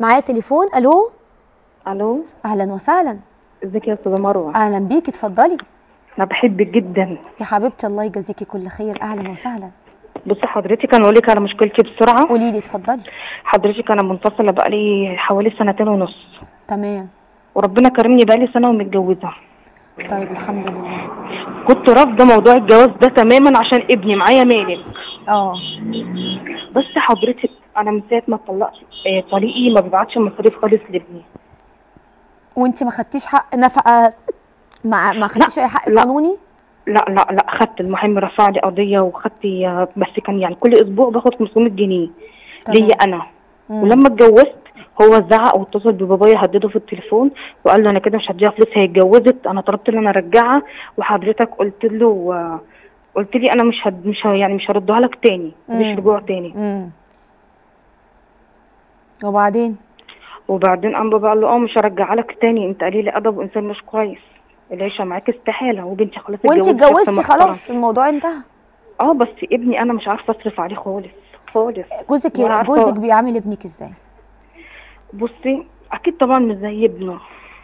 معايا تليفون. ألو؟ ألو؟ أهلا وسهلا. إزيك يا أستاذة مروة؟ أهلا بيكي اتفضلي. أنا بحبك جدا. يا حبيبتي الله يجازيكي كل خير. أهلا وسهلا. بصي حضرتك أنا أقول لك على مشكلتي بسرعة. قولي لي اتفضلي. حضرتك أنا منفصلة بقالي حوالي سنتين ونص. تمام. وربنا كرمني بقالي سنة ومتجوزة. طيب الحمد لله. كنت رافضة موضوع الجواز ده تماما عشان ابني معايا مالك. آه. بس حضرتك أنا من ساعة ما اتطلقت آه، طليقي ما بيبعتش مصاريف خالص لابني وانت ما خدتيش حق نفقة مع ما خدتيش أي حق لا. قانوني لا لا لا خدت المحامي رفع لي قضية وخدت بس كان يعني كل أسبوع باخد 500 جنيه. ليا أنا مم. ولما اتجوزت هو زعق واتصل ببابايا هدده في التليفون وقال له أنا كده مش هديها فلوس هي اتجوزت أنا طلبت له أنا أرجعها وحضرتك قلت له قلت لي أنا مش هد مش يعني مش هردها لك تاني مفيش مم. رجوع تاني امم وبعدين؟ وبعدين قام بابا قال له آه مش هرجعها لك تاني أنت قليل ادب وإنسان مش كويس. العيشة معاك استحالة وبنتي خلاص وانت اتجوزتي. خلاص الموضوع انتهى. آه بس ابني أنا مش عارفة أصرف عليه خالص خالص. جوزك جوزك بيعامل ابنك إزاي؟ بصي أكيد طبعا مش زي ابنه.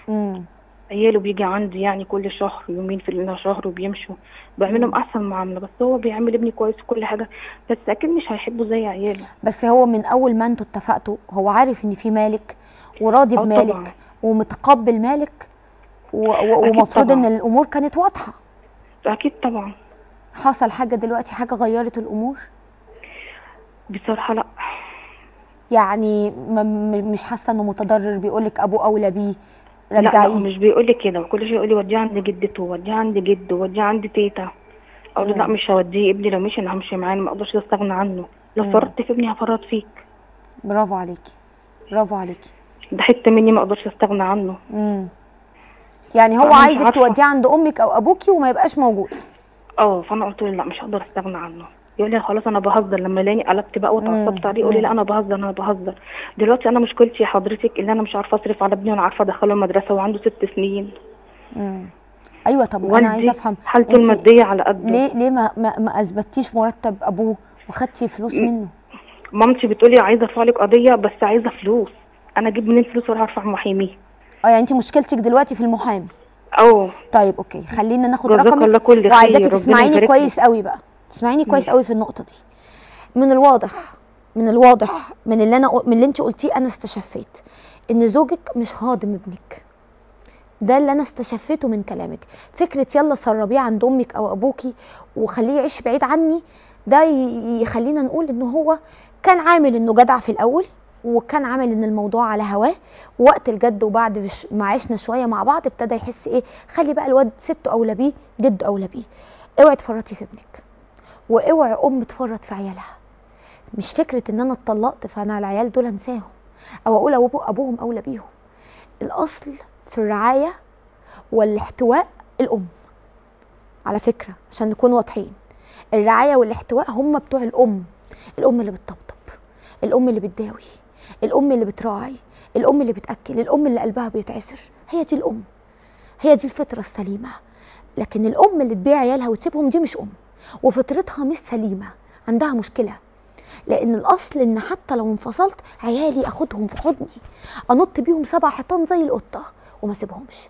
امم عياله بيجي عندي يعني كل شهر يومين في الشهر وبيمشوا. بعملهم أحسن معاملة بس هو بيعمل ابني كويس وكل حاجة بس أكيد مش هيحبه زي عياله. بس هو من أول ما أنتوا اتفقتوا هو عارف إن في مالك وراضي آه بمالك طبعاً. ومتقبل مالك ومفروض إن. الأمور كانت واضحة. أكيد طبعا. حصل حاجة دلوقتي حاجة غيرت الأمور؟ بصراحة لأ. يعني مش حاسة إنه متضرر بيقولك أبوه أولى بيه لا لا رجعيه هو مش بيقول لي كده كل شوية يقول لي وديه عند جدته وديه عند جده وديه عند تيتا. أقول له لا. مش هوديه ابني. لو مشي أنا همشي معاه ما أقدرش أستغنى عنه. لو. فرطت في ابني هفرط فيك. برافو عليكي برافو عليكي ده حتة مني ما أقدرش أستغنى عنه. امم يعني هو عايزك. توديه عند أمك أو أبوكي وما يبقاش موجود. أه فأنا قلت له لا مش هقدر أستغنى عنه. يقول لي خلاص أنا بهزر. لما لاني قلبت بقى واتعصبت عليه يقول لي لا أنا بهزر أنا بهزر. دلوقتي أنا مشكلتي يا حضرتك اللي أنا مش عارفة أصرف على ابني وأنا عارفة أدخله المدرسة وعنده ست سنين. امم أيوه طب أنا عايزة أفهم. حالته المادية على قده. ليه ليه ما ما, ما اثبتيش مرتب أبوه وخدتي فلوس منه؟ مامتي بتقولي عايزة أرفع لك قضية بس عايزة فلوس. أنا أجيب منين فلوس وأروح أرفع محامي؟ آه يعني انت مشكلتك دلوقتي في المحامي. آه طيب أوكي. خلينا ناخد رقمك. خير، وعايزاكي تسمعيني كويس قوي بقى. تسمعيني كويس قوي في النقطة دي. من الواضح من الواضح من اللي أنا من اللي أنت قلتيه أنا استشفيت إن زوجك مش هاضم ابنك. ده اللي أنا استشفيته من كلامك. فكرة يلا سربيه عند أمك أو أبوكي وخليه يعيش بعيد عني ده يخلينا نقول إن هو كان عامل إنه جدع في الأول وكان عامل إن الموضوع على هواه. وقت الجد وبعد بش- ما عشنا شوية مع بعض ابتدى يحس إيه خلي بقى الواد سته أولى بيه جده أولى بيه. اوعي تفرطي في ابنك. واوعي أم تفرط في عيالها. مش فكرة إن أنا اتطلقت فأنا العيال دول أنساهم أو أقول أبو أبوهم أولى بيهم. الأصل في الرعاية والاحتواء الأم. على فكرة عشان نكون واضحين. الرعاية والاحتواء هم بتوع الأم. الأم اللي بتطبطب الأم اللي بتداوي الأم اللي بتراعي الأم اللي بتأكل الأم اللي قلبها بيتعسر. هي دي الأم. هي دي الفطرة السليمة. لكن الأم اللي تبيع عيالها وتسيبهم دي مش أم. وفطرتها مش سليمة عندها مشكلة. لأن الأصل إن حتى لو انفصلت عيالي أخدهم في حضني أنط بيهم سبع حيطان زي القطة وما أسيبهمش.